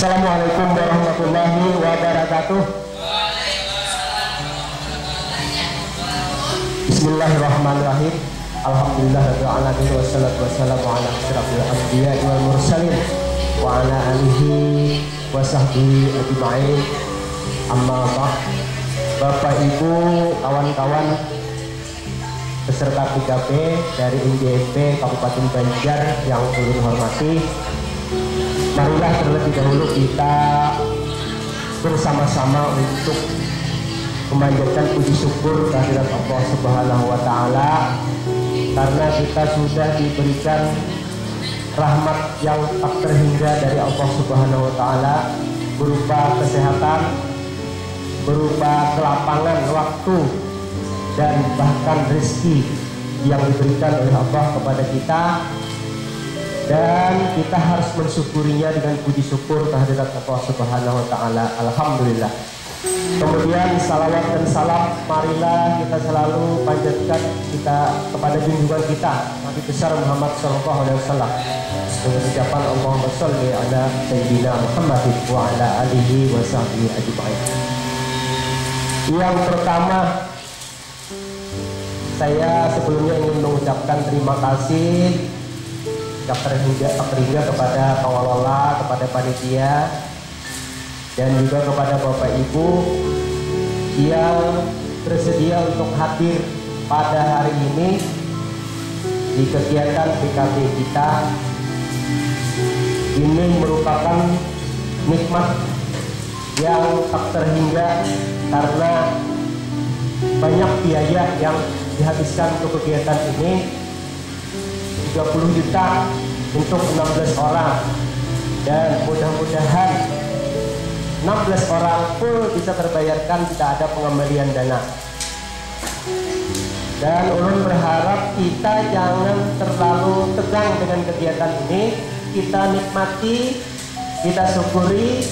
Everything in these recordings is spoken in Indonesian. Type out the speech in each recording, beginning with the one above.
Assalamualaikum warahmatullahi wabarakatuh. Bismillahirrahmanirrahim. Alhamdulillah rabbil alamin wassalatu wassalamu ala wal mursalin wa ala alihi wa sahbihi ajma'in. Amma ba'd. Bapak Ibu, kawan-kawan peserta 3P dari NJP Kabupaten Banjar yang hormati. Marilah terlebih dahulu kita bersama-sama untuk memanjatkan puji syukur kehadirat Allah Subhanahu wa taala karena kita sudah diberikan rahmat yang tak terhingga dari Allah Subhanahu wa taala berupa kesehatan, berupa kelapangan waktu dan bahkan rezeki yang diberikan oleh Allah kepada kita dan kita harus mensyukurinya dengan puji syukur kehadirat Allah Subhanahu wa taala. Alhamdulillah. Kemudian salawat dan salam marilah kita selalu panjatkan kita kepada junjungan kita Nabi besar Muhammad Sallallahu Alaihi Wasallam dengan ucapan Allahumma sholli ala sayyidina Muhammad wa ala alihi wa sahbihi ajma'in. Yang pertama saya sebelumnya ingin mengucapkan terima kasih terhingga kepada pengelola, kepada panitia, dan juga kepada Bapak Ibu yang bersedia untuk hadir pada hari ini di kegiatan PKB kita. Ini merupakan nikmat yang tak terhingga karena banyak biaya yang dihabiskan untuk kegiatan ini. 30 juta untuk 16 orang. Dan mudah-mudahan 16 orang full bisa terbayarkan tidak ada pengembalian dana. Dan ulun berharap kita jangan terlalu tegang dengan kegiatan ini. Kita nikmati kita syukuri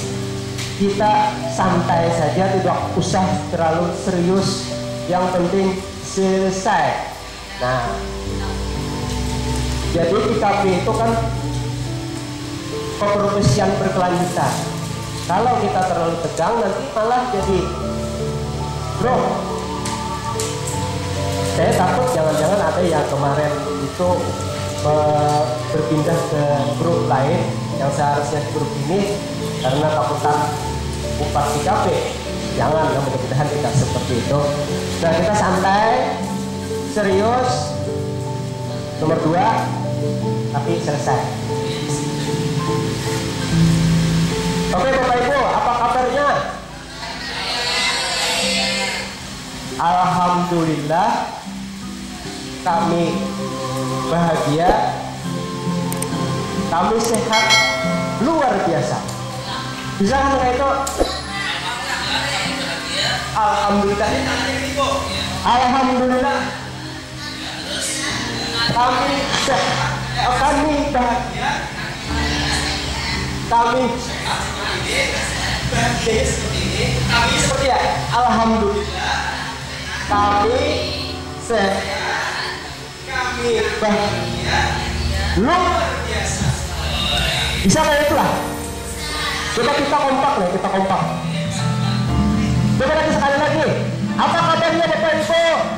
kita santai saja tidak usah terlalu serius. Yang penting selesai. Nah jadi IKP itu kan keprofesian berkelanjutan. Kalau kita terlalu tegang nanti malah jadi bro saya takut jangan-jangan ada yang kemarin itu uh, berpindah ke grup lain yang seharusnya di grup ini karena takutan upah IKP jangan ya mudah-mudahan tidak seperti itu. Nah kita santai serius nomor dua tapi selesai. Oke bapak ibu apa kabarnya? Alhamdulillah kami bahagia. Kami sehat luar biasa. Bisa kan itu Alhamdulillah. Alhamdulillah kami kami kami kami seperti ya Alhamdulillah kami sehat kami bahagia biasa bisa kayak itulah coba kita kompak nih kita kompak coba lagi sekali lagi apa kabarnya bapak ibu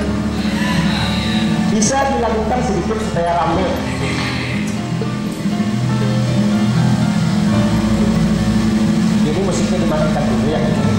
Bisa dilakukan sedikit supaya ramai. Jadi musiknya dimatikan dulu ya.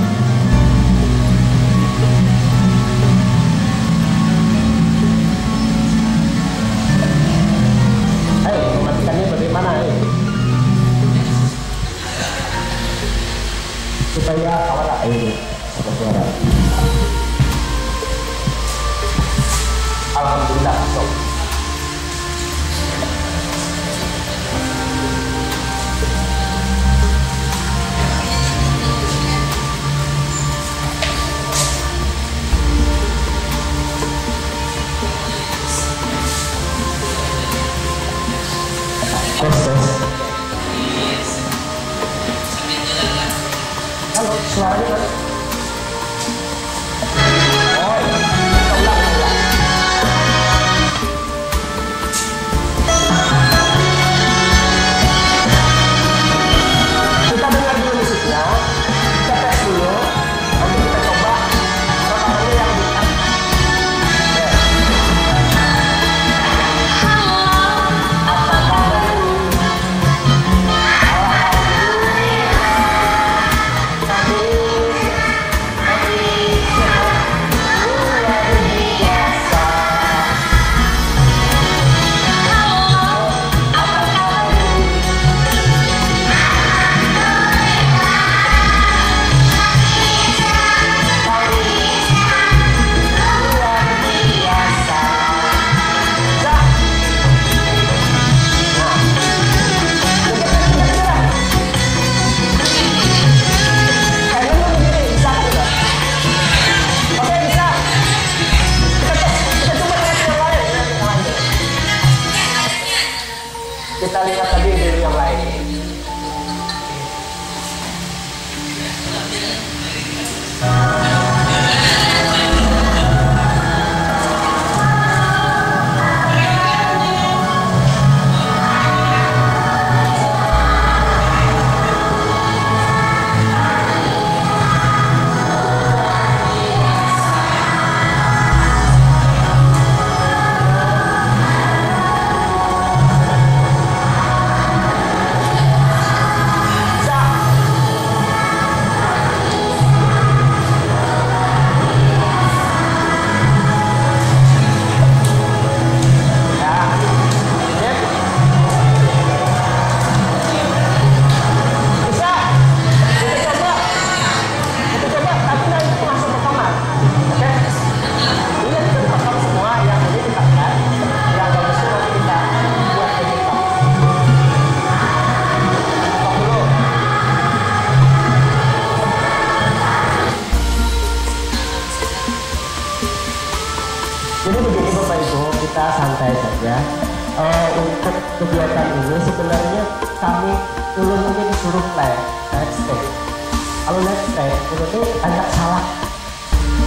Ulun ini banyak salah.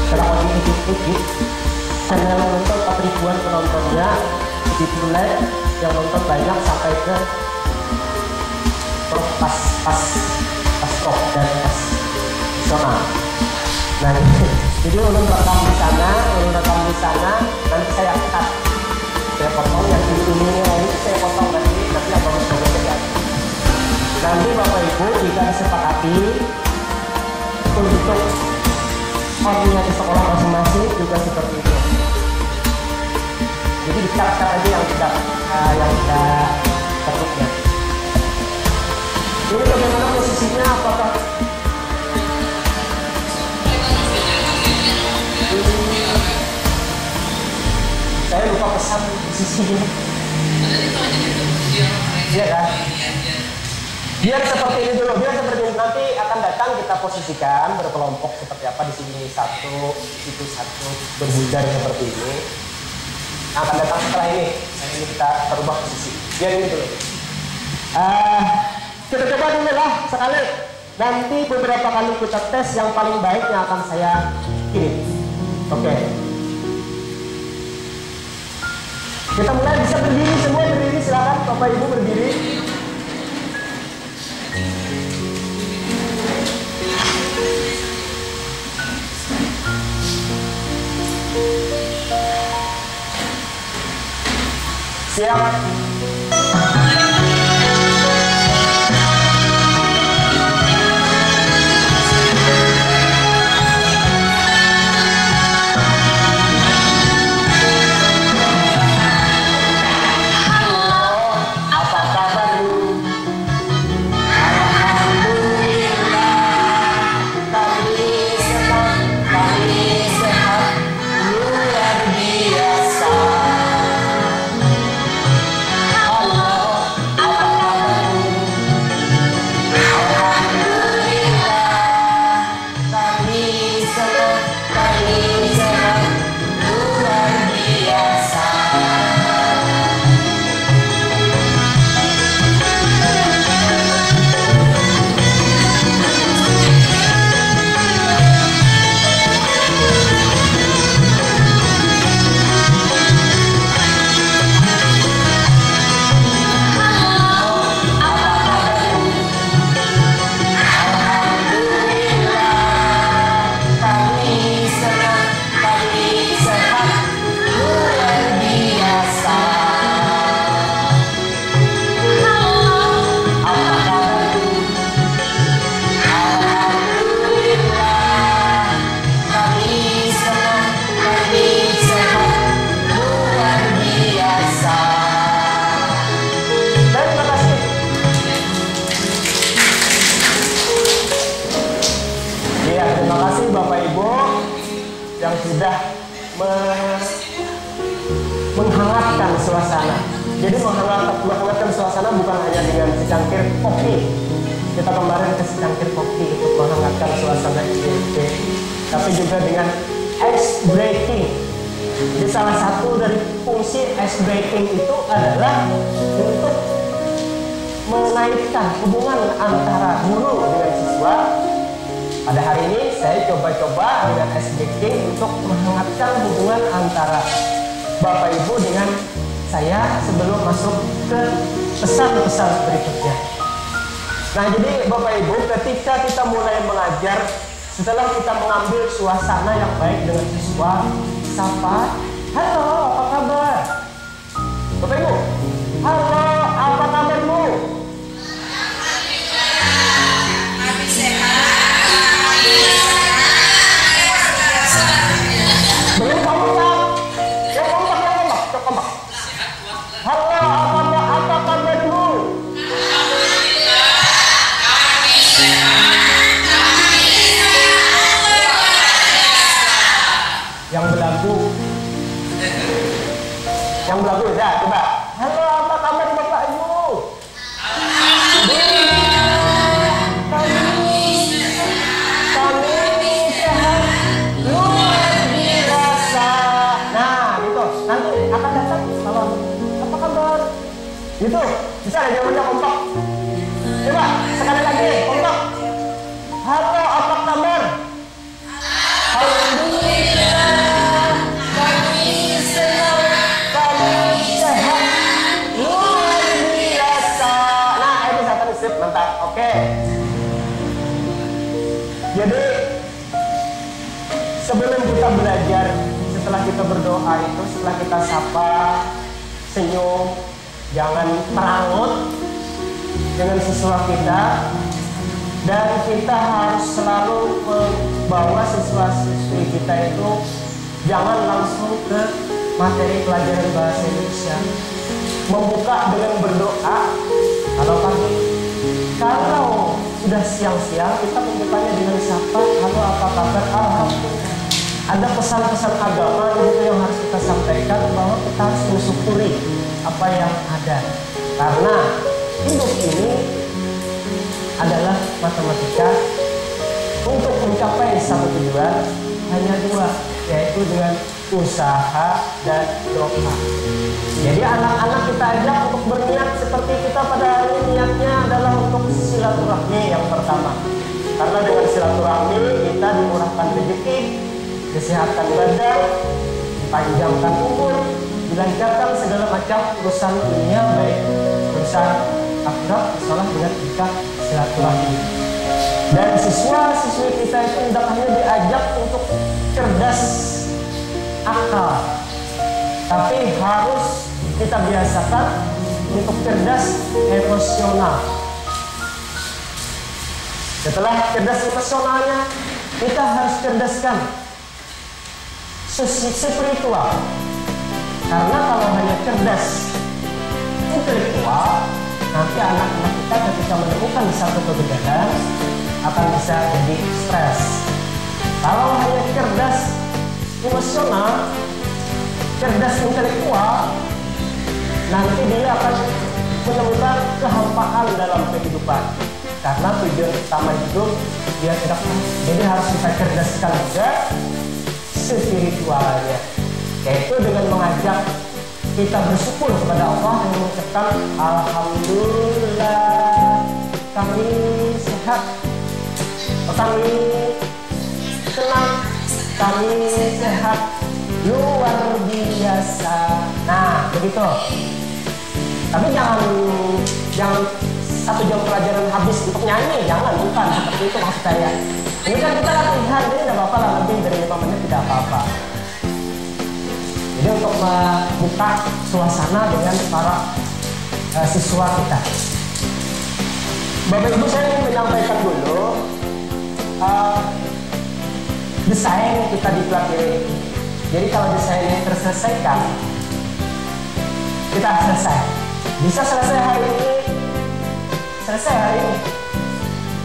Kalau orang ini dikit channel nonton 4 ribuan penontonnya, di live yang nonton banyak sampai ke pas pas pas top dan pas zona. Nah, jadi ulun rekam di sana, ulun rekam di sana, nanti saya cut, saya potong yang ini ini ini saya potong nanti nanti yang bagus ya. Nanti bapak ibu jika disepakati untuk di sekolah masing-masing juga seperti itu. Jadi dicat aja yang tidak uh, yang tidak tertutup ini bagaimana posisinya? Apakah saya lupa pesan posisinya. Iya kan? Biar seperti ini dulu, biar seperti ini nanti akan datang kita posisikan berkelompok seperti apa di sini satu, itu satu berhindar seperti ini. Nah, akan datang setelah ini. Nah, ini kita berubah posisi. Biar ini dulu. Uh, kita coba dulu lah sekali. Nanti beberapa kali kita tes yang paling baik yang akan saya kirim. Oke. Okay. Kita mulai bisa berdiri semua berdiri silakan Bapak Ibu berdiri. Siap. Jadi menghangatkan suasana bukan hanya dengan secangkir kopi. Kita kemarin ke secangkir kopi untuk menghangatkan suasana IGP, tapi juga dengan ice breaking. Jadi salah satu dari fungsi ice breaking itu adalah untuk menaikkan hubungan antara guru dengan siswa. Pada hari ini saya coba-coba dengan ice breaking untuk menghangatkan hubungan antara Bapak Ibu dengan saya sebelum masuk ke pesan-pesan berikutnya. Nah jadi Bapak Ibu ketika kita mulai mengajar setelah kita mengambil suasana yang baik dengan siswa, sapa, halo apa kabar? Bapak Ibu, halo apa kabarmu? Gitu, bisa ada jawabannya kompak. Coba sekali lagi kompak. Halo, apa kabar? Nah. Jadi sebelum kita belajar, setelah kita berdoa itu, setelah kita sapa, senyum, jangan merangut dengan siswa kita. Dan kita harus selalu membawa siswa-siswi kita itu. Jangan langsung ke materi pelajaran bahasa Indonesia. Membuka dengan berdoa. Kalau pagi kalau sudah siang-siang kita membukanya dengan siapa halo apa kabar? Alhamdulillah. Ada pesan-pesan agama itu yang harus kita sampaikan bahwa kita harus mensyukuri apa yang ada. Karena hidup ini adalah matematika. Untuk mencapai satu tujuan hanya dua yaitu dengan usaha dan doa. Jadi anak-anak kita ajak untuk berniat seperti kita pada hari ini niatnya adalah untuk silaturahmi yang pertama. Karena dengan silaturahmi kita dimurahkan rezeki kesehatan badan dipanjangkan umur dilancarkan segala macam urusan dunia baik urusan akhirat salah dengan kita silaturahmi. Dan siswa-siswi kita itu tidak hanya diajak untuk cerdas akal tapi harus kita biasakan untuk cerdas emosional. Setelah cerdas emosionalnya kita harus cerdaskan spiritual karena kalau hanya cerdas intelektual nanti anak-anak kita ketika menemukan satu kegagalan akan bisa jadi stres. Kalau hanya cerdas emosional cerdas intelektual nanti dia akan menemukan kehampaan dalam kehidupan. Karena tujuan utama hidup dia tidak jadi harus kita cerdaskan juga spiritualnya yaitu dengan mengajak kita bersyukur kepada Allah yang mengucapkan Alhamdulillah kami sehat kami senang kami sehat luar biasa. Nah begitu. Tapi jangan jangan satu jam pelajaran habis untuk nyanyi jangan bukan seperti itu maksud saya. Ini kan kita latihan jadi tidak apa-apa lah lebih dari lima menit tidak apa-apa jadi untuk membuka suasana dengan para uh, siswa kita. Bapak Ibu saya ingin menyampaikan dulu uh, desain kita di jadi kalau desainnya terselesaikan kita selesai. Bisa selesai hari ini selesai hari ini.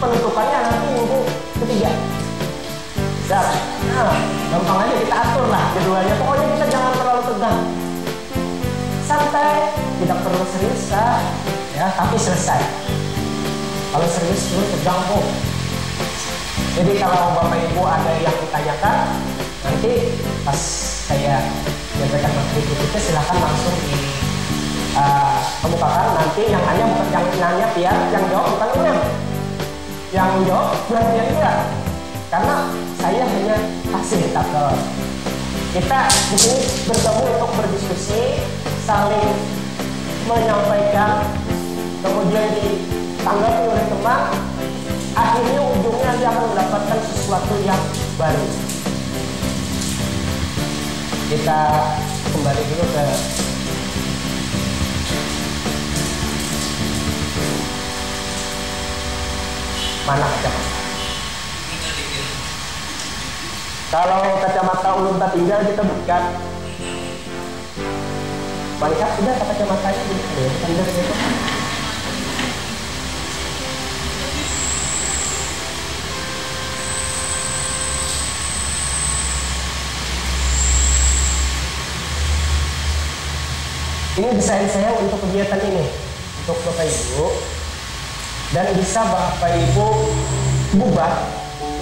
Penutupannya nanti minggu ketiga. Siap. Nah, gampang aja kita atur lah jadwalnya. Pokoknya kita jangan terlalu tegang. Santai, tidak perlu serius ya, tapi selesai. Kalau serius itu tegang kok. Jadi kalau Bapak Ibu ada yang ditanyakan, nanti pas saya menyampaikan materi berikutnya silahkan langsung di uh, kemukakan nanti yang hanya bukan yang nanya biar yang jawab bukan ini yang jawab bukan dia karena saya hanya fasilitator kita di sini bertemu untuk berdiskusi saling menyampaikan kemudian ditanggapi oleh teman. Akhirnya ujungnya dia akan mendapatkan sesuatu yang baru. Kita kembali dulu ke mana kacamata kalau kacamata ulun tak tinggal kita bukan. Banyak sudah kacamatanya. Ya tanda gitu ini desain saya untuk kegiatan ini. Untuk bapak ibu. Dan bisa bapak ibu buat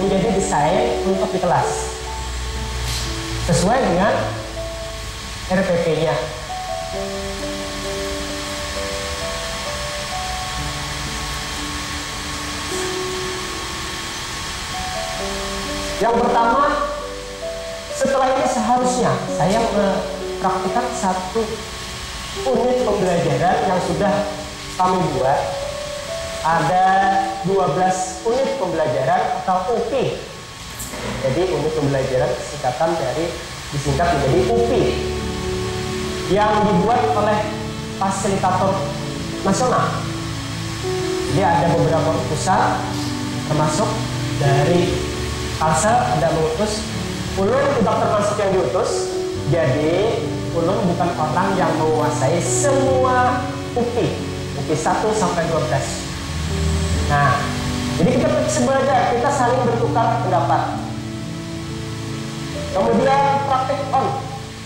menjadi desain untuk di kelas sesuai dengan RPP-nya. Yang pertama, setelah ini seharusnya saya mempraktikkan satu unit pembelajaran yang sudah kami buat. Ada 12 unit pembelajaran atau UP jadi unit pembelajaran singkatan dari disingkat menjadi UP yang dibuat oleh fasilitator nasional. Jadi ada beberapa utusan termasuk dari Kalsel ada mengutus Ulun tidak termasuk yang diutus. Jadi Ulun bukan orang yang menguasai semua UPI UPI 1 sampai 12 nah jadi kita sebenarnya kita saling bertukar pendapat kemudian praktik on.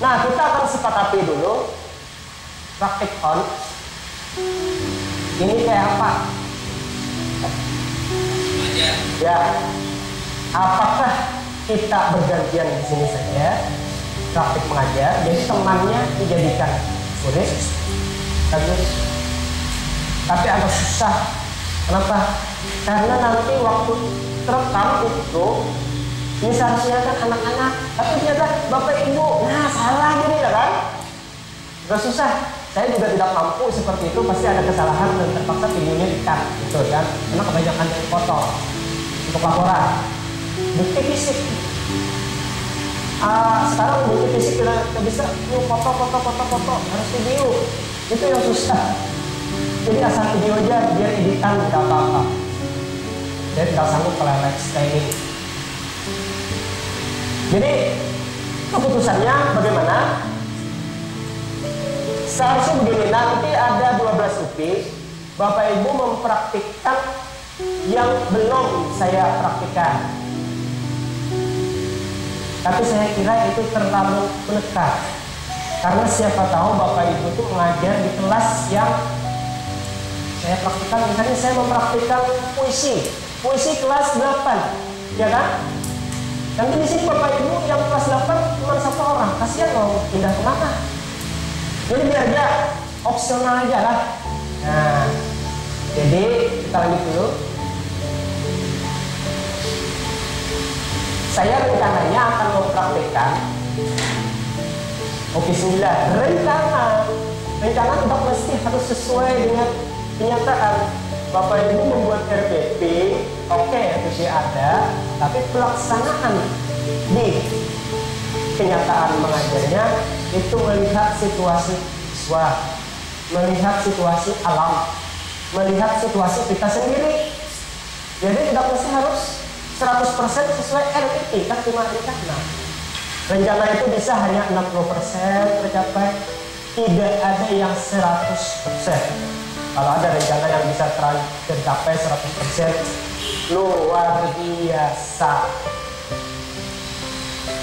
Nah kita akan sepakati dulu praktik on. Ini kayak apa? Ya. Apakah kita bergantian di sini saja? Praktik mengajar. Jadi temannya dijadikan murid bagus. Tapi agak susah. Kenapa? Karena nanti waktu terekam itu ini seharusnya kan anak-anak tapi ternyata bapak ibu nah salah gini ya kan? Agak susah. Saya juga tidak mampu seperti itu pasti ada kesalahan dan terpaksa videonya dikat gitu kan karena kebanyakan foto untuk laporan. Bukti fisik. Uh, sekarang bukti fisik tidak, bisa foto foto foto foto harus video. Itu yang susah. Jadi asal video aja biar editan tidak apa-apa. Saya tidak sanggup kalau live streaming jadi keputusannya bagaimana? Seharusnya begini nanti ada 12 UP Bapak Ibu mempraktikkan yang belum saya praktikkan. Tapi saya kira itu terlalu menekan karena siapa tahu Bapak Ibu itu mengajar di kelas yang saya praktikkan. Misalnya saya mempraktikkan puisi. Puisi kelas 8 ya kan nanti di sini Bapak Ibu yang kelas 8 cuma satu orang. Kasihan mau pindah ke mana jadi biar dia opsional aja lah. Nah jadi kita lanjut dulu. Saya rencananya akan mempraktekkan Oke sembilan rencana. Rencana tidak mesti harus sesuai dengan kenyataan. Bapak Ibu membuat RPP oke okay, RPP ada tapi pelaksanaan di kenyataan mengajarnya itu melihat situasi siswa melihat situasi alam melihat situasi kita sendiri. Jadi tidak mesti harus 100% sesuai RPP kan cuma nah rencana itu bisa hanya 60% tercapai. Tidak ada yang 100% kalau ada rencana yang bisa tercapai 100% luar biasa.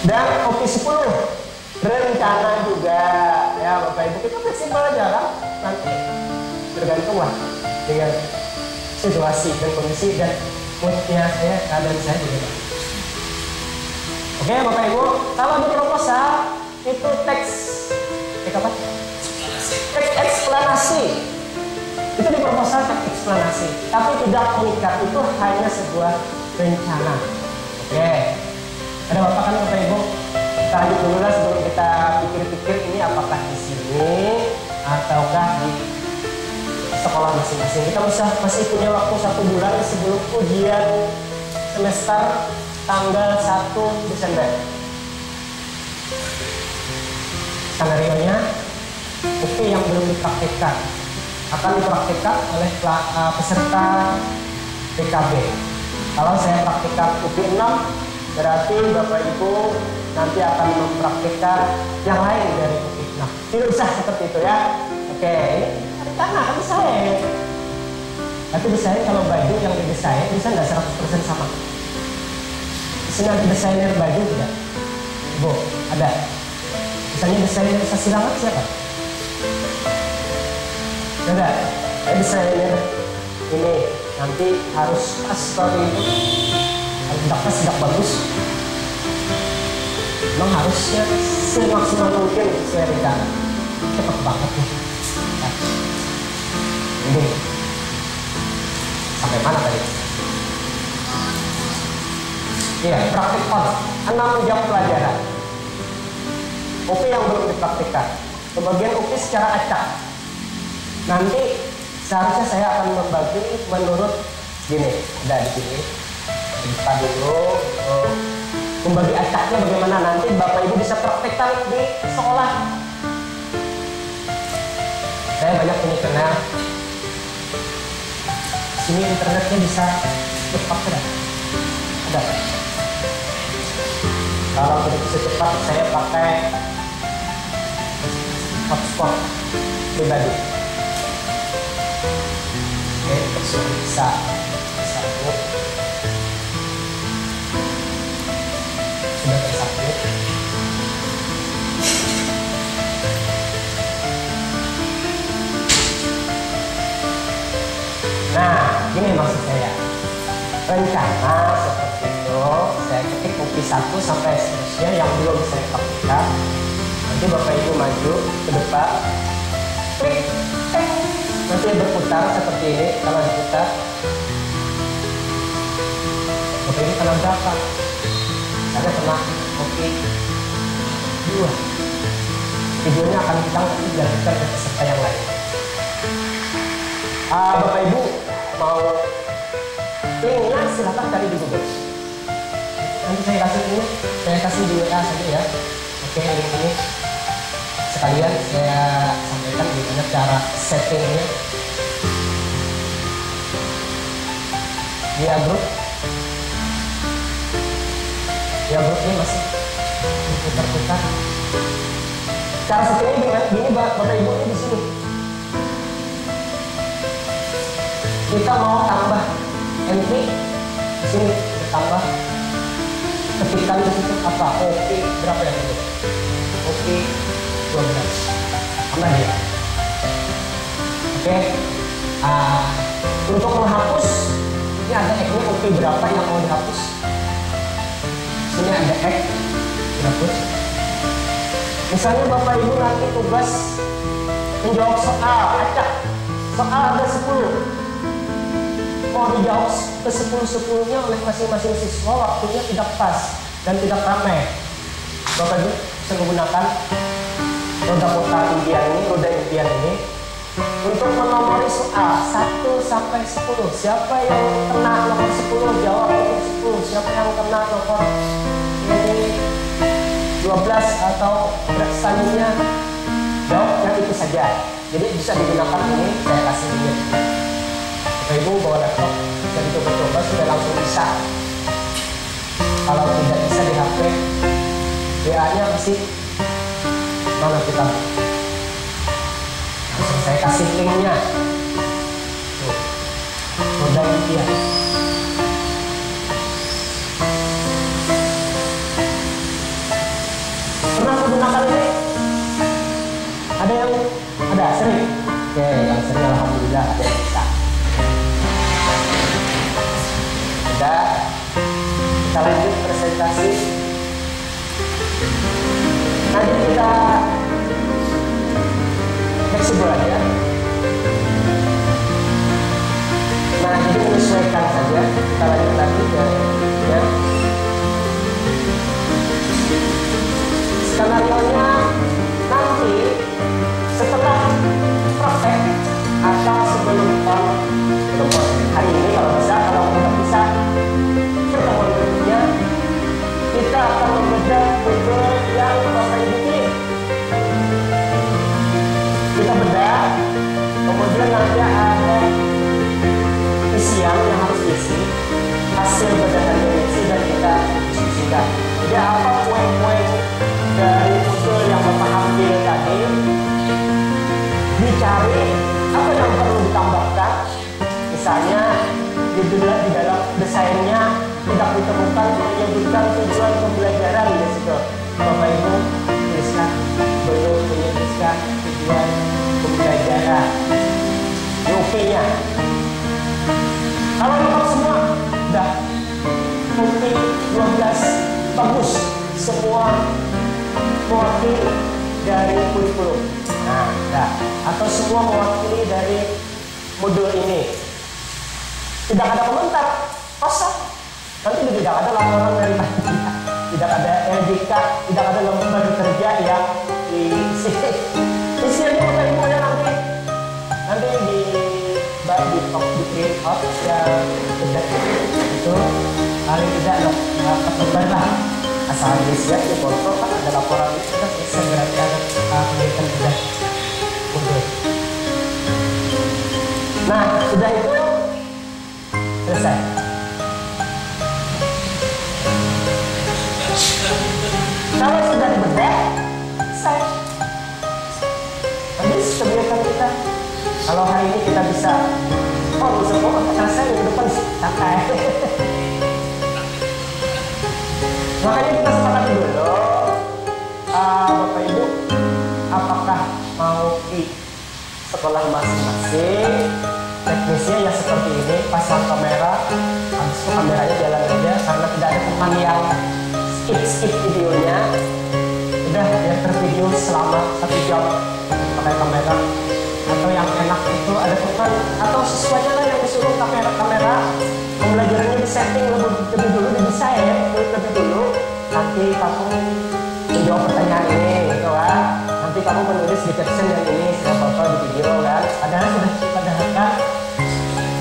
Dan kopi 10 rencana juga. Ya Bapak Ibu kita fleksibel aja lah. Nanti tergantung lah dengan situasi dan kondisi dan moodnya saya keadaan saya juga oke Bapak Ibu kalau di proposal itu teks teks apa? teks eksplanasi itu di proposal teks eksplanasi. Tapi tidak mengikat itu hanya sebuah rencana. Oke. Ada bapak kan bapak ibu? Kita lanjut dulu lah sebelum kita pikir-pikir ini apakah di sini ataukah di sekolah masing-masing. Kita bisa masih punya waktu satu bulan sebelum ujian semester tanggal 1 Desember. Skenario nya bukti yang belum dipraktikkan akan dipraktikkan oleh uh, peserta PKB kalau saya praktikkan UPI 6 berarti Bapak Ibu nanti akan mempraktikkan yang lain dari UPI 6 tidak usah seperti itu ya. Oke. Ini tanah kan saya tapi desain kalau baju yang didesain bisa nggak 100% sama? Di sini ada desainer baju tidak? Bu ada. Misalnya desainer sasirangan siapa ada ya desainer ini nanti harus pas seperti itu tidak pas tidak bagus memang harusnya semaksimal mungkin sesuai rencana cepat banget nih nah, ini sampai mana tadi Iya, praktik on. 6 jam pelajaran. UP yang belum dipraktikkan. Kebagian UP secara acak. Nanti seharusnya saya akan membagi menurut gini, ada di sini. Buka dulu. Oh. Membagi acaknya bagaimana nanti Bapak Ibu bisa praktekkan di sekolah. Saya banyak ini karena sini internetnya bisa cepat tidak? Ada. Kalau tidak bisa cepat, saya pakai hotspot pribadi. Sudah. Nah, gini maksud saya. Rencana seperti itu, saya ketik kopi satu sampai seterusnya yang belum saya praktikkan. Nanti Bapak Ibu maju ke depan, klik, nanti berputar seperti ini. Kalau diputar, Bapak Ibu kena berapa? Ada kena kopi dua. Videonya akan kita dilanjutkan ke peserta yang lain. Ah, Bapak Ibu mau linknya silahkan cari di Google. Nanti saya kasih ini, saya kasih di WA saja ya. Oke, ini sekalian saya sampaikan bagaimana cara settingnya. Dia grup, dia grup ini masih diputar-putar. Cara settingnya gimana? Gini Bapak Ibu ini di sini. kita mau tambah entry di sini ditambah ketikkan di situ apa? Oke berapa yang itu oke 12 dia oke uh, untuk menghapus ini ada X nya oke berapa? Yang mau dihapus? Sini ada X dihapus. Misalnya bapak ibu nanti tugas menjawab soal acak soal ada 10 mau dijawab ke sepuluh sepuluhnya oleh masing-masing siswa waktunya tidak pas dan tidak ramai. Bapak Ibu bisa menggunakan roda putar impian ini, roda impian ini untuk menomori soal 1 sampai 10. Siapa yang kena nomor 10 jawab untuk 10. Siapa yang kena nomor ini 12 atau selanjutnya yang itu saja. Jadi bisa digunakan ini saya kasih lihat. Bapak Ibu bawa laptop bisa dicoba-coba sudah langsung bisa. Kalau tidak bisa di HP, WA-nya masih mana kita? Saya kasih linknya. Mudah impian. Pernah menggunakan ini? Ada yang ada sering? Oke, yang sering alhamdulillah ada yang bisa. Sudah, kita lanjut presentasi. Nanti kita fleksibel aja. Nah, jadi menyesuaikan saja. Kita lanjut lagi ke ya. Skenario nya nanti setelah praktek atau sebelum on belum on hari ini kalau bisa kalau kalau hari ini kita bisa oh bisa kok selesai minggu depan. Santai. Makanya kita sepakati dulu. Uh, bapak ibu apakah mau di sekolah masing-masing? Teknisnya ya seperti ini pasang kamera itu kameranya jalan aja karena tidak ada teman yang skip skip videonya. Udah ya tervideo selama satu jam pakai kamera atau yang enak itu ada teman atau sesuatu lah yang disuruh kamera. Kamera pembelajarannya di setting lebih, lebih dulu bisa ya lebih dulu. Nanti kamu menjawab pertanyaan ini gitu kan. Nanti kamu menulis di caption yang ini saya foto di video kan. Padahal sudah padahal kan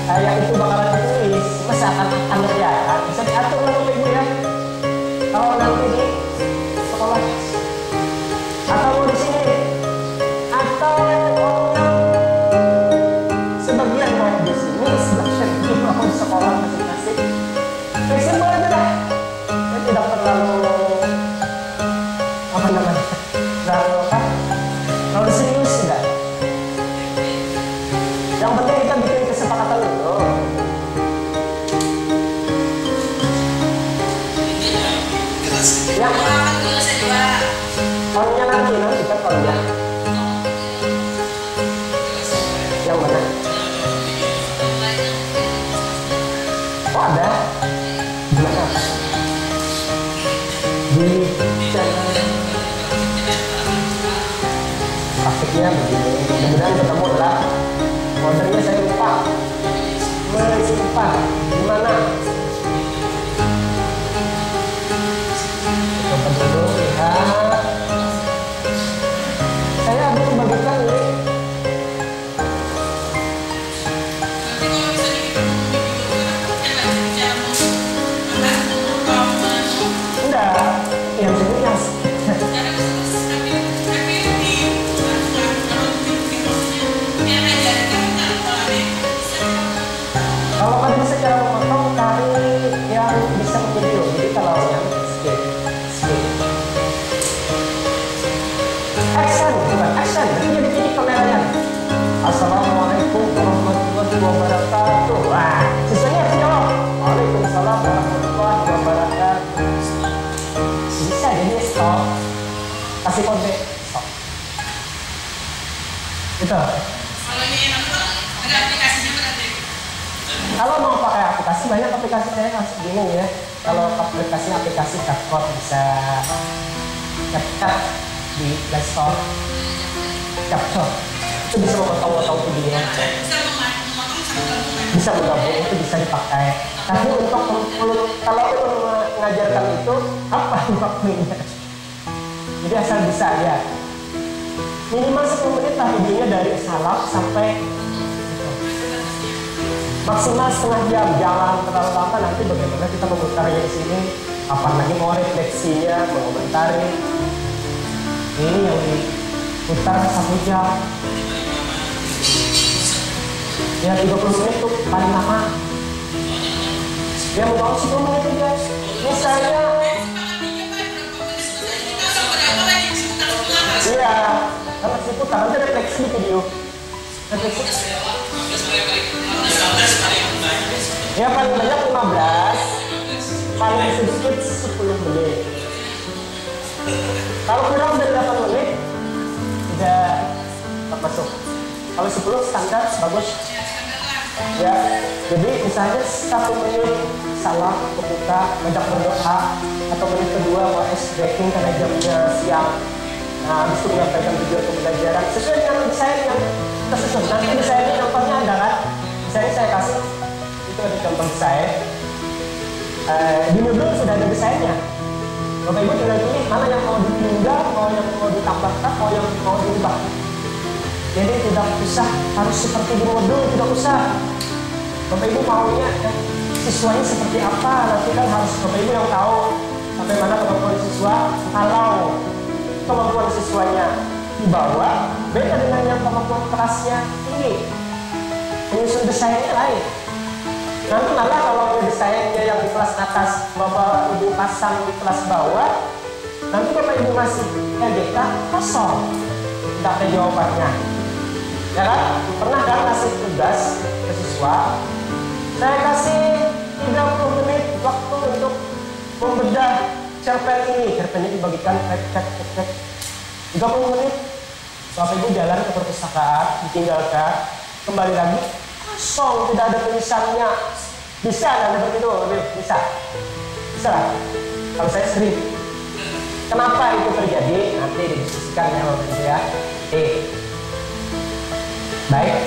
kayak itu bakalan ditulis. Masa akan akan ya bisa diatur lah ibu ya kalau nanti banyak aplikasi saya masih bingung ya. Kalau aplikasi aplikasi CapCut bisa CapCut di Play Store. Itu bisa memotong-motong video, bisa menggabung itu bisa dipakai. Tapi untuk kalau untuk mengajarkan itu apa waktunya? Jadi asal bisa ya. Minimal 10 menit lah videonya dari salam sampai maksimal setengah jam jalan terlalu lama. Nanti bagaimana kita memutarnya di sini? Apa lagi mau refleksinya mengomentari ini yang diputar satu jam. Ya 30 menit tuh paling lama. Ya mau 10 menit aja misalnya iya kan masih putar nanti refleksi video. Refleksi Ya paling banyak 15 Paling sedikit 10 menit. Kalau kurang dari 8 menit Tidak masuk. Kalau 10 standar bagus. Ya Jadi misalnya satu menit Salam kebuka Ngajak berdoa Atau menit kedua OS breaking karena jamnya siang. Nah habis itu menyampaikan video pembelajaran. Sesuai dengan desain yang kita susun Nanti desainnya contohnya ada kan? Desainnya saya kasih itu ada contoh saya eh, di modul sudah ada desainnya Bapak Ibu tinggal pilih mana yang mau ditinggal, mau yang mau ditambahkan, mau yang mau diubah. Jadi tidak usah harus seperti di modul, tidak usah. Bapak Ibu maunya yang siswanya seperti apa, nanti kan harus Bapak Ibu yang tahu sampai mana kemampuan siswa. Kalau kemampuan siswanya di bawah, beda dengan yang kemampuan kelasnya tinggi. Penyusun desainnya lain. Nanti malah kalau desainnya yang di kelas atas Bapak Ibu pasang di kelas bawah, nanti Bapak Ibu masih LDK kosong. Tidak ada jawabannya. Ya kan? Pernah kan kasih tugas ke siswa? Saya kasih 30 menit waktu untuk membedah cerpen ini. Cerpennya dibagikan cek cek cek cek. 30 menit. Bapak Ibu jalan ke perpustakaan, ditinggalkan, kembali lagi kosong, tidak ada tulisannya. Bisa Anda seperti itu? Bisa. Bisa. Kalau saya sering. Kenapa itu terjadi? Nanti didiskusikan ya Bapak ya. Eh. Baik.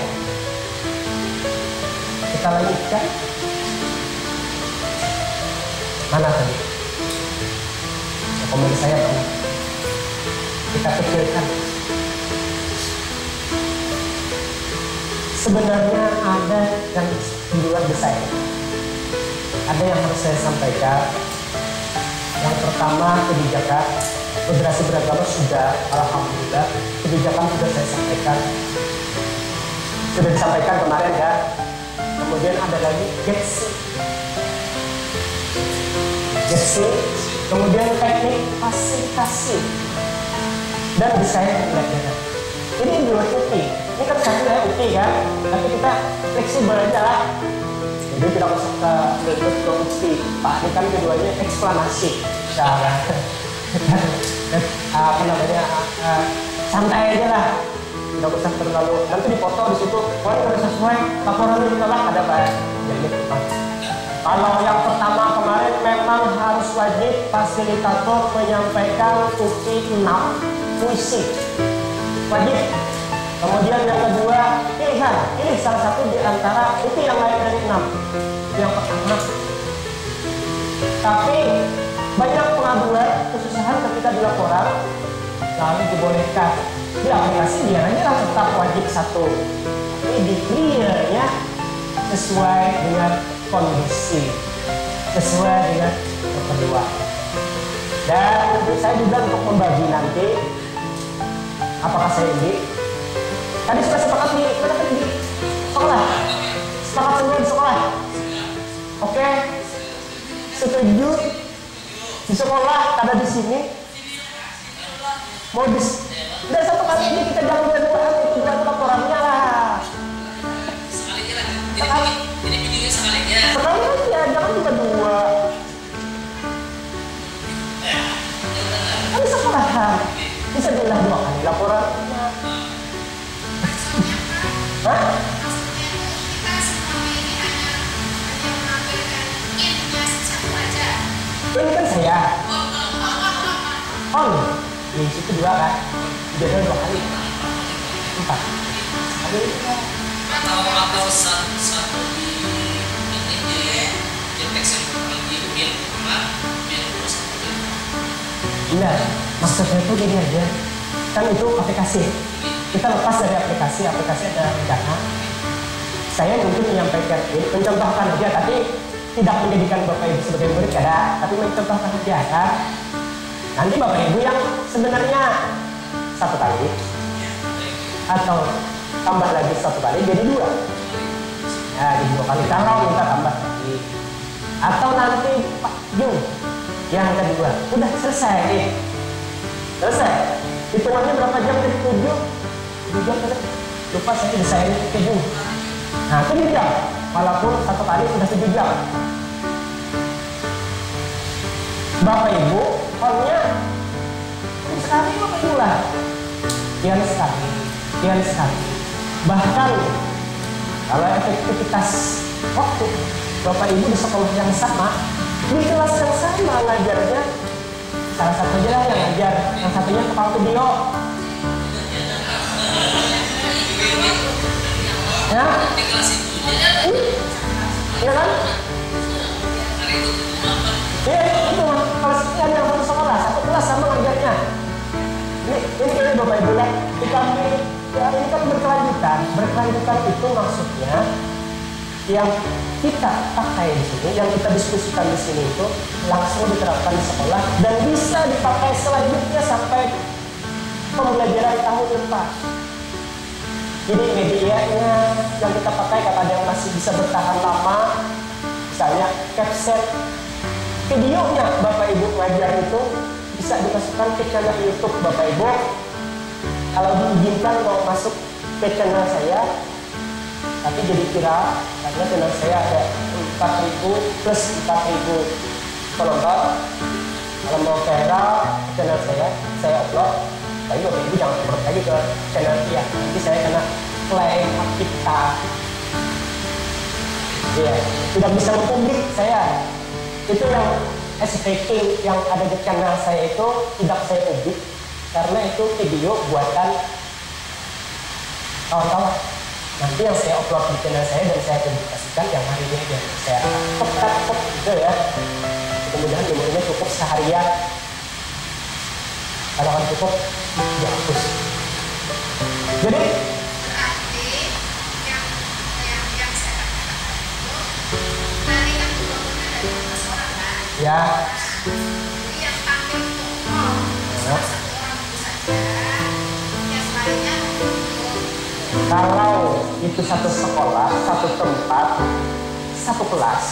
Kita lanjutkan. Mana tadi? Komen saya mana? Kita pikirkan. Sebenarnya ada yang di luar desain. Ada yang harus saya sampaikan. Yang pertama kebijakan. Federasi beragama sudah alhamdulillah kebijakan sudah saya sampaikan. Sudah disampaikan kemarin ya. Kemudian ada lagi getsi getsi kemudian teknik fasilitasi. Dan desain pembelajaran ini dua UPI ini kan satu ya UPI kan tapi kita fleksibel aja lah. Jadi tidak usah ke berikut ke UPI Pak ini kan keduanya eksplanasi cara apa namanya uh, santai aja lah. Tidak usah terlalu nanti dipoto di situ. Wah ini sesuai laporan ini ditolak ada pak jadi kalau yang pertama kemarin memang harus wajib fasilitator menyampaikan UPI 6 puisi. Wajib kemudian yang kedua pilihan. Pilih salah satu di antara UPI yang lain dari 6 yang pertama. Tapi banyak pengaduan kesusahan ketika di laporan lalu dibolehkan. Di aplikasi biaranya tetap wajib satu. Tapi di clearnya sesuai dengan kondisi. Sesuai dengan keperluan. Dan saya juga untuk membagi nanti apakah saya ini tadi sudah sepakat di mana tadi? Di sekolah. Sepakat semua di sekolah. Oke. Setuju? Di sekolah ada di sini. Mau di udah satu kali ini kita jangan berdua itu bukan laporannya lah. Sekali Jadi videonya sekali aja. sekali aja jangan juga dua. Kan di sekolahan bisa bilang dua kali laporan Hah? ini kan saya. On di situ dua kan jadi dua kali. Empat. Atau atau satu satu di ini di di Iya, maksudnya itu gini aja. Kan itu aplikasi. Kita lepas dari aplikasi, aplikasi ada rencana. Saya mungkin menyampaikan ini, mencontohkan aja, tapi tidak menjadikan Bapak Ibu sebagai murid ya, tapi mencontohkan aja kan. Nanti Bapak Ibu yang sebenarnya satu kali atau tambah lagi satu kali jadi dua. Ya, jadi dua kali kalau minta tambah lagi. Atau nanti Pak Jung yang kedua udah selesai nih selesai hitungannya berapa jam dari tujuh tujuh jam kan lupa saya desain tujuh nah tujuh jam walaupun satu kali sudah tujuh jam bapak ibu kolnya sekali lah. Sekian sekali sekian sekali bahkan kalau efektivitas waktu bapak ibu di sekolah yang sama di kelas yang sama ngajarnya salah satunya lah yang ngajar yang satunya tukang video ya? Iya kan? Ya itu kelas yang satu sekolah satu kelas sama ngajarnya ini ini kan bapak ibu lah. Di ya ini kan berkelanjutan. Berkelanjutan itu maksudnya yang kita pakai di sini, yang kita diskusikan di sini itu langsung diterapkan di sekolah dan bisa dipakai selanjutnya sampai pembelajaran tahun depan. Jadi medianya yang kita pakai kalau ada masih bisa bertahan lama, misalnya capture videonya Bapak Ibu ngajar itu bisa dimasukkan ke channel YouTube Bapak Ibu. Kalau diizinkan mau masuk ke channel saya, tapi jadi viral karena channel saya ada 4000 plus 4000 follower. Kalau mau viral channel saya, saya upload. Tapi Bapak Ibu jangan upload lagi ke channel dia. Nanti saya kena klaim hak cipta. Iya, tidak bisa publik saya. Itu yang SPK yang ada di channel saya itu tidak saya publik karena itu video buatan kawan-kawan. Nanti yang saya upload di channel saya dan saya publikasikan yang hari ini aja. Saya tetap gitu ya. Kemudian ilmunya cukup seharian. Kalau kan cukup, dihapus. Jadi berarti yang yang yang saya katakan itu tadi kelompoknya ada 15 orang ya jadi orang untuk kalau itu satu sekolah, satu tempat, satu kelas,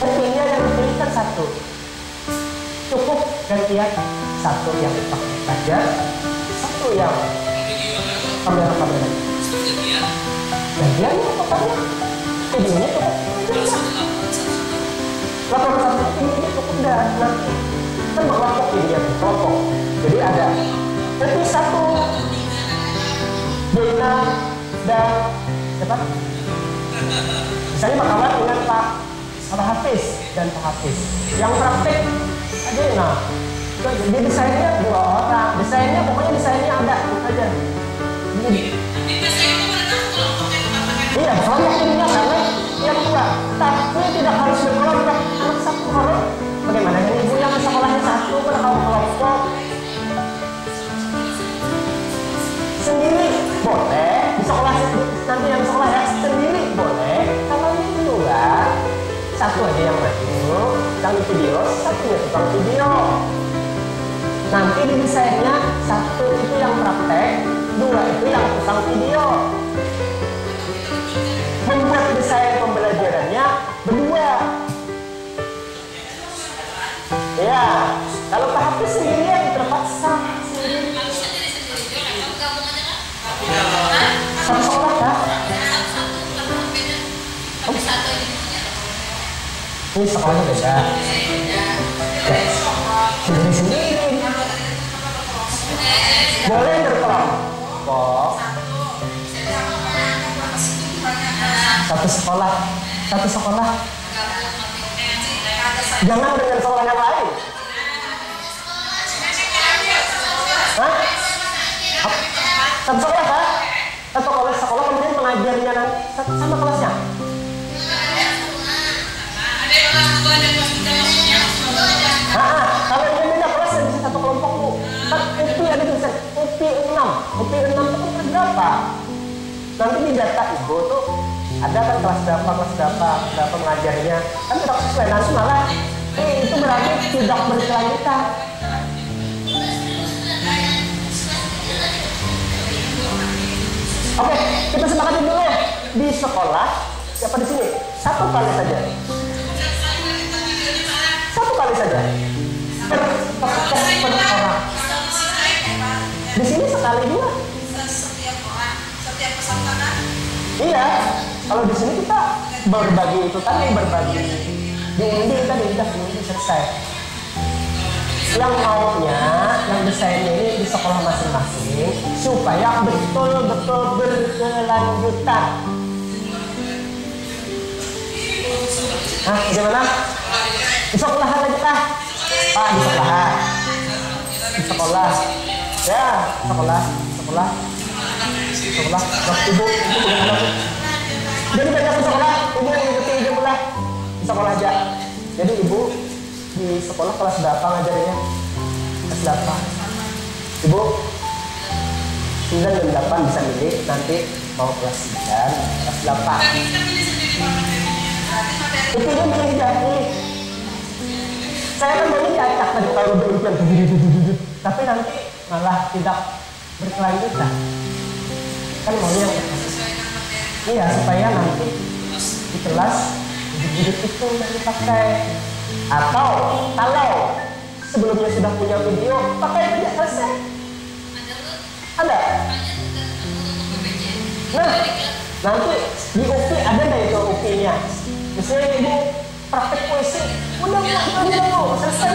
artinya yang dipilih kan satu. Cukup gantian satu yang dipakai saja, satu yang kamera-kamera. seperti dia Gantian ya pokoknya. Videonya cukup. kalau satu videonya cukup dah nanti. Kan berkelompok ini ya, kelompok. Jadi ada nanti satu Dina dan siapa? Misalnya Pak dengan Pak Pak Hafiz dan Pak Hafiz. Yang praktek ada nah. Jadi desainnya dua orang. Desainnya pokoknya desainnya ada aja. Jadi, iya, soalnya ininya karena yang dua. Tapi tidak harus berkelompok. Anak satu orang. Bagaimana ini ibu yang sekolahnya satu berkelompok sendiri boleh di sekolah nanti yang sekolah ya sendiri boleh kalau ini dua satu aja yang maju yang di video satunya tukang video nanti desainnya satu itu yang praktek dua itu yang tukang video membuat desain pembelajarannya berdua ya kalau Pak Hafiz sendirian terpaksa satu sekolah ya ini sekolahnya beda sendiri boleh berkelompok satu. Sekolah. Satu sekolah. Jangan dengan sekolah yang lain. Hah? Satu sekolah kan satu kelas sekolah kemudian mengajarnya nanti satu sama kelasnya? Ah, P6 UP6 itu berapa? Nanti di data ibu tuh ada kan kelas berapa kelas berapa berapa mengajarnya? Kan tidak sesuai nanti malah eh itu berarti tidak berkelanjutan. Oke, kita sepakati dulu ya. Di sekolah siapa di sini? Satu kali saja. Satu kali saja. Per, per, per, per orang. Di sini sekali dua. Iya. Kalau di sini kita berbagi itu tadi berbagi. Di tadi udah di Undi selesai. Yang maunya, yang desainnya ini di sekolah masing-masing supaya betul-betul berkelanjutan. Nah, gimana? Di sekolah aja kah? Pak, di sekolah. Di sekolah. Ya, sekolah, sekolah. Sekolah. Ibu, ibu. Jadi banyak sekolah, ibu ngikutin ibu. Di sekolah aja. Jadi ibu di sekolah kelas berapa ngajarinnya? Kelas berapa? Ibu, 9 dan 8 bisa milih nanti mau kelas 9, kelas 8. Tapi kita pilih sendiri pak materinya. Berarti materi Itu dia milih jadi. Saya kan maunya diacak tadi kalau dudut-dudut. Tapi nanti malah tidak berkelanjutan. Kan maunya iya supaya nanti di kelas duduk itu yang dipakai. Atau kalau sebelumnya sudah punya video, pakai aja selesai. Ada. Nah, nanti di UPI ada nggak itu UPI-nya? Misalnya ibu praktek puisi, udah udah selesai.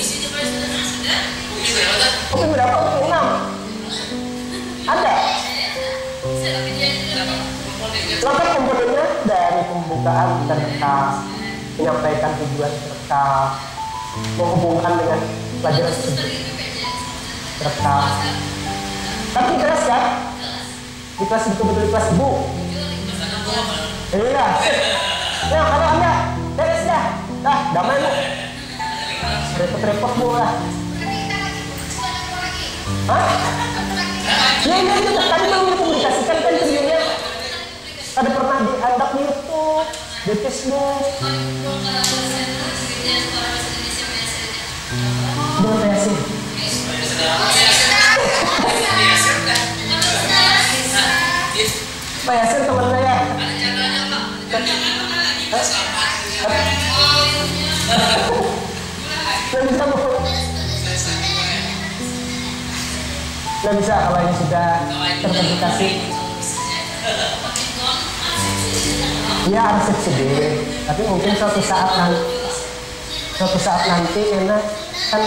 Isi juga sudah berapa? UPI 6 Ada. Itu Lengkap komponennya dari pembukaan terka menyampaikan tujuan terka menghubungkan dengan pelajaran terka. Tapi kelas kan? Di kelas betul-betul di kelas ibu. Iya. Nah, kalau anda beres dah, dah damai bu. Repot-repot bu lah. Hah? Ya ini itu tadi belum dipublikasikan kan videonya. Ada pernah dianggap di YouTube, di Facebook, dengan reaksi. Pak Yasir teman saya. Nggak bisa bu. Nggak bisa kalau ini sudah terpublikasi. Iya arsip sendiri. Tapi mungkin suatu saat nanti, suatu saat nanti karena kan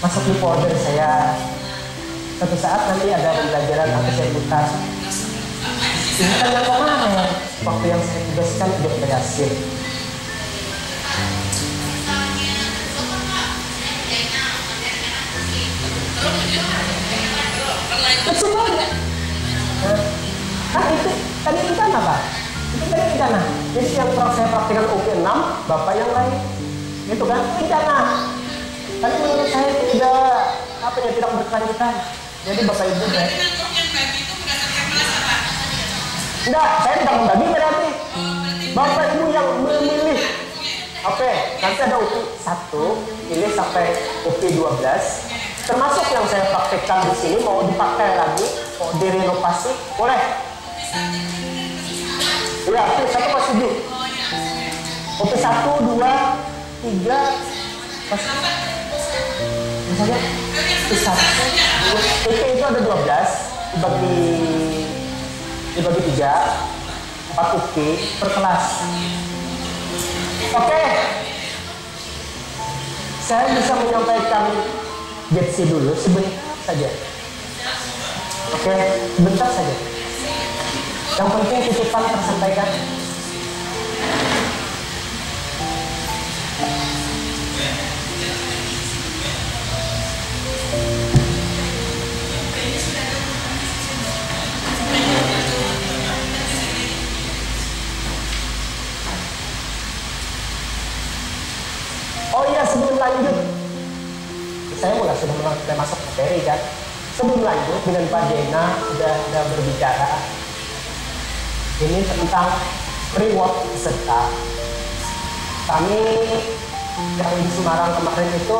masuk di folder saya. Suatu saat nanti ada pembelajaran aksesibilitas. Ini kan yang kemarin, waktu yang saya tugaskan udah berhasil. Kecil banget. Kan itu tadi kita apa? Itu tadi rencana. Jadi yang saya praktikkan UP 6, bapak yang lain. Itu kan rencana. Tapi menurut saya itu tidak apa ya tidak berkelanjutan. Jadi bapak ibu ya. Enggak, saya tidak membagi berarti. Bapak ibu yang memilih. Oke, nanti ada UPI 1, pilih sampai UPI 12. Termasuk yang saya praktekkan di sini mau dipakai lagi, mau direnovasi, boleh. Iya, UPI 1 masih di. UPI 1, 2, 3, pas, misalnya UPI 1, UPI itu ada 12, dibagi dibagi 3, 4 UPI per kelas. Oke. Saya bisa menyampaikan Jetsi dulu sebentar saja. Oke, sebentar saja. Yang penting titipan tersampaikan. Oh iya sebelum lanjut, saya mulai sudah mulai masuk materi kan. Sebelum lanjut dengan Pak Dena sudah, sudah berbicara ini tentang reward peserta. Kami yang di Semarang kemarin itu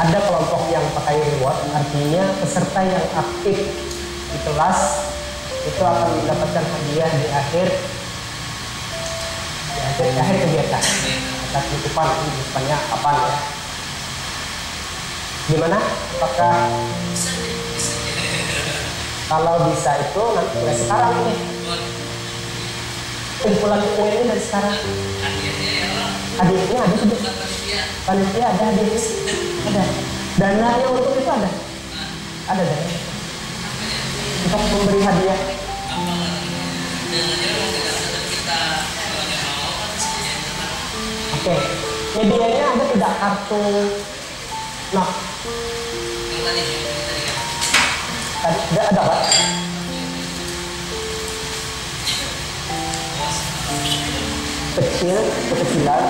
ada kelompok yang pakai reward, artinya peserta yang aktif di kelas itu akan mendapatkan hadiah di akhir di akhir, di akhir kegiatan. Atas tutupan, tutupannya kapan ya? Gimana? Apakah kalau bisa itu nanti mulai sekarang nih kumpulan kue ini dari sekarang. Hadiahnya ada sudah? Panitia ada hadiahnya ada. Dana yang untuk itu ada? Ada dana untuk memberi hadiah. Oke. Medianya ada tidak? Kartu ada, ada? Kecil, kekecilan,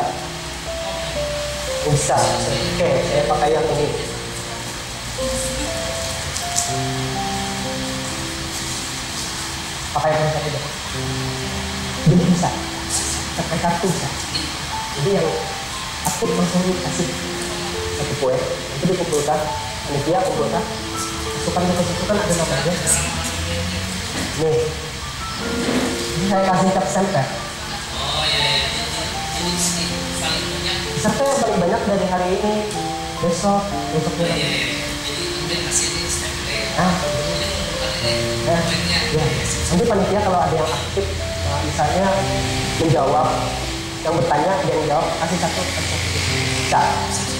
besar. Oke, saya pakai yang ini. Pakai yang satu deh. Jadi bisa, pakai kartu bisa. Jadi yang aku mengkomunikasi. kasih satu kue itu dikumpulkan panitia kumpulkan masukkan ke masukkan ada namanya nih. Ini saya kasih cap Oh banyak. serta yang paling banyak dari hari ini besok besoknya Iya lagi iya. Jadi kemudian kasih ini stempel. ah Kemudian bukan ini ya, nanti panitia kalau ada yang aktif nah, misalnya menjawab yang bertanya dia yang jawab kasih satu. Kasih satu. bisa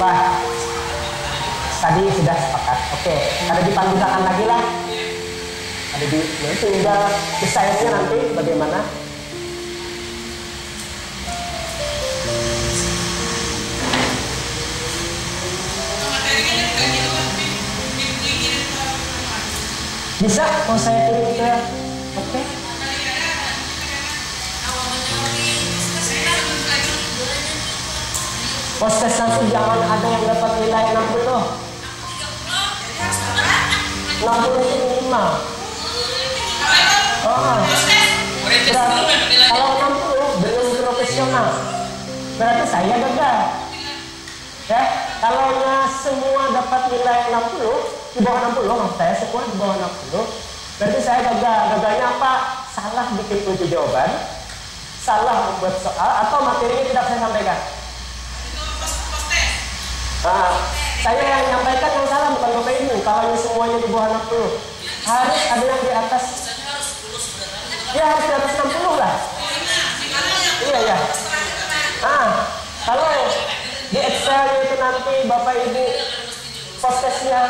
apa? Tadi sudah sepakat. Oke ada dipanggilkan lagi lah. Ada di nah, tinggal desainnya nanti bagaimana. Bisa mau saya kirim ke Postes nanti jangan ada yang dapat nilai 60 60 itu minimal. Oh, berarti kalau 60 belum profesional. Berarti saya gagal. Ya kalau semua dapat nilai 60 di bawah 60 maksud saya semua di bawah 60 berarti saya gagal. Gagalnya apa? Salah bikin kunci jawaban salah membuat soal atau materinya tidak saya sampaikan Nah, saya yang menyampaikan yang salah bukan Bapak Ibu. Kalau semuanya di bawah 60. Harus ada yang di atas. Ya harus di atas 60 lah. Iya ya. Ah, kalau di Excel itu nanti Bapak Ibu postesnya